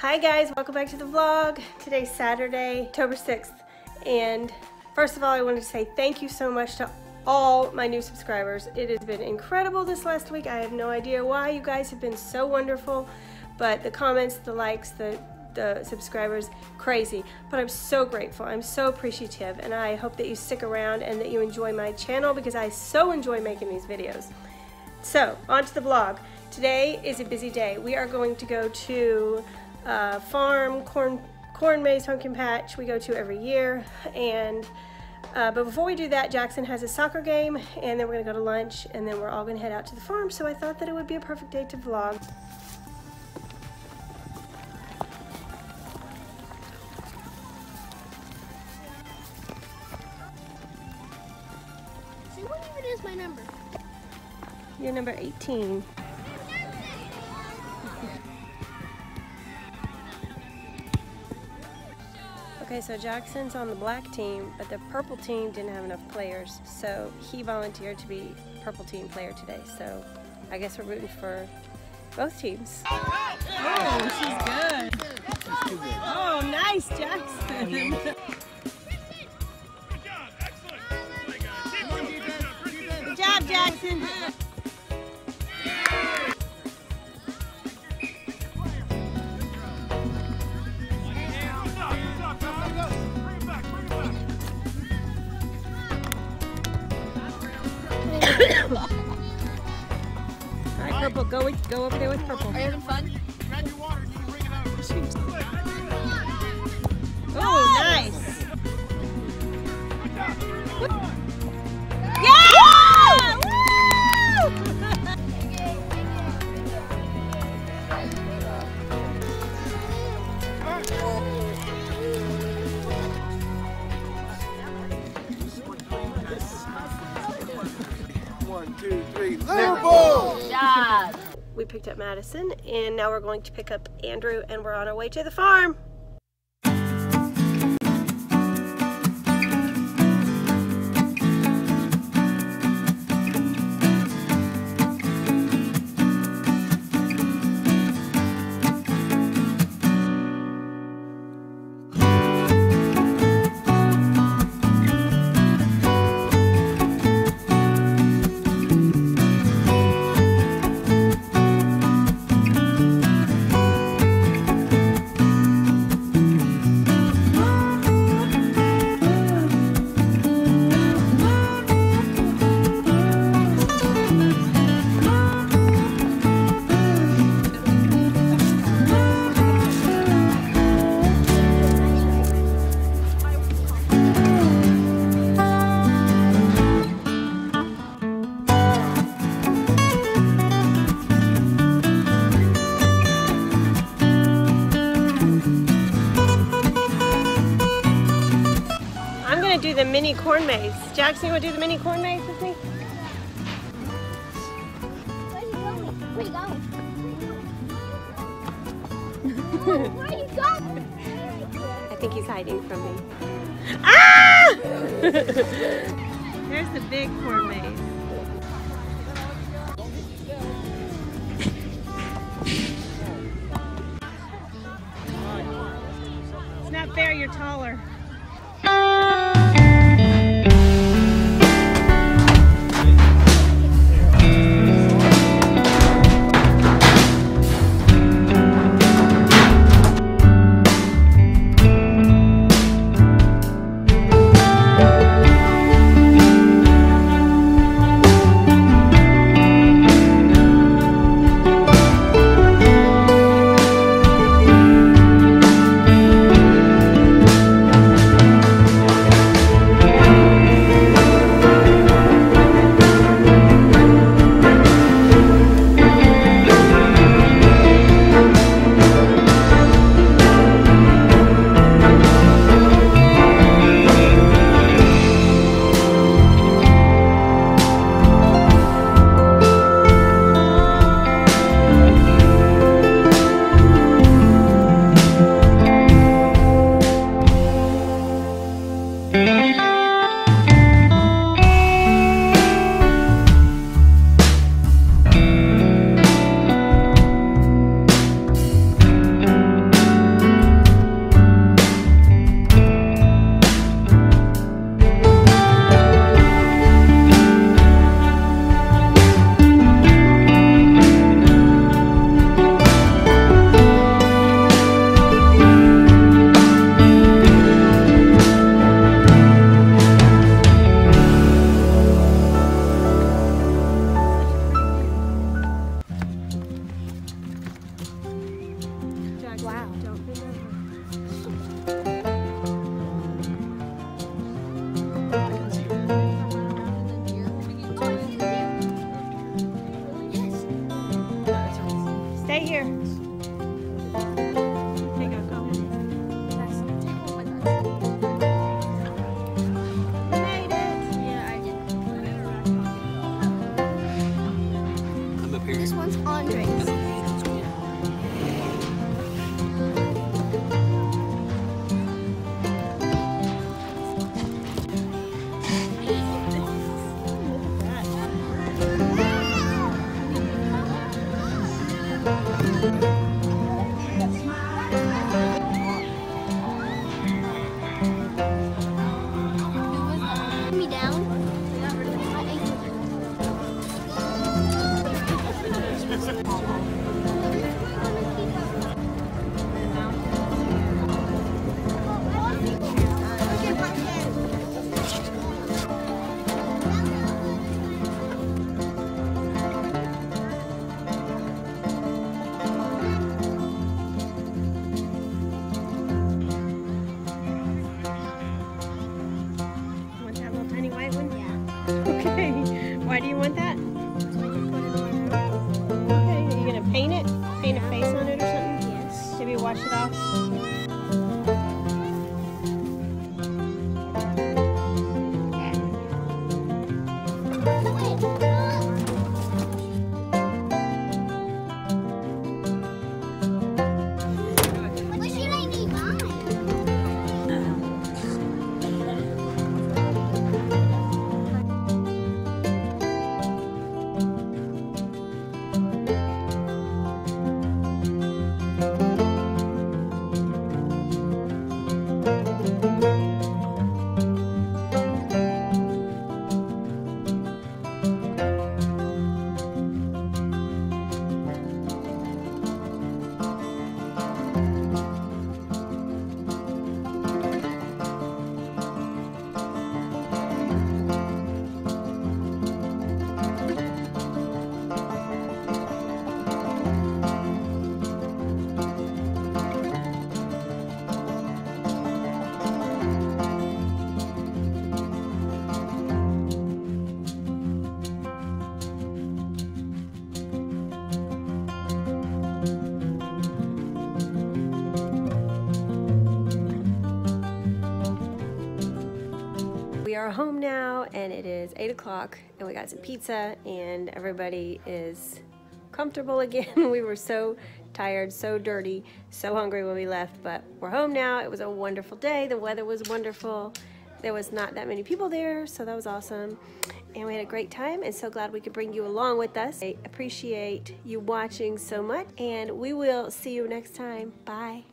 Hi guys, welcome back to the vlog. Today's Saturday, October 6th, and first of all, I wanted to say thank you so much to all my new subscribers. It has been incredible this last week. I have no idea why you guys have been so wonderful, but the comments, the likes, the the subscribers crazy but I'm so grateful I'm so appreciative and I hope that you stick around and that you enjoy my channel because I so enjoy making these videos so on to the vlog today is a busy day we are going to go to uh, farm corn corn maze pumpkin patch we go to every year and uh, but before we do that Jaxon has a soccer game and then we're gonna go to lunch and then we're all gonna head out to the farm so I thought that it would be a perfect day to vlog See, what even is my number? You're number 18. Okay, so Jaxon's on the black team, but the purple team didn't have enough players, so he volunteered to be purple team player today. So I guess we're rooting for both teams. Oh, she's good. Oh, nice, Jaxon. Good job, Jaxon. Purple, go with, go over there with purple. Are you having fun? Oh, two, three, Liverpool! We picked up Madison, and now we're going to pick up Andrew, and we're on our way to the farm. The mini corn maze. Jaxon, you wanna do the mini corn maze with me? Where are you going? Where are you going? Where are you going? I think he's hiding from me. Ah! There's the big corn maze. It's not fair, you're taller. すいません。Me down. Are home now and it is 8 o'clock and we got some pizza and everybody is comfortable again. we were so tired, so dirty, so hungry when we left, but we're home now. It was a wonderful day. The weather was wonderful. There was not that many people there, so that was awesome. And we had a great time and so glad we could bring you along with us. I appreciate you watching so much and we will see you next time. Bye.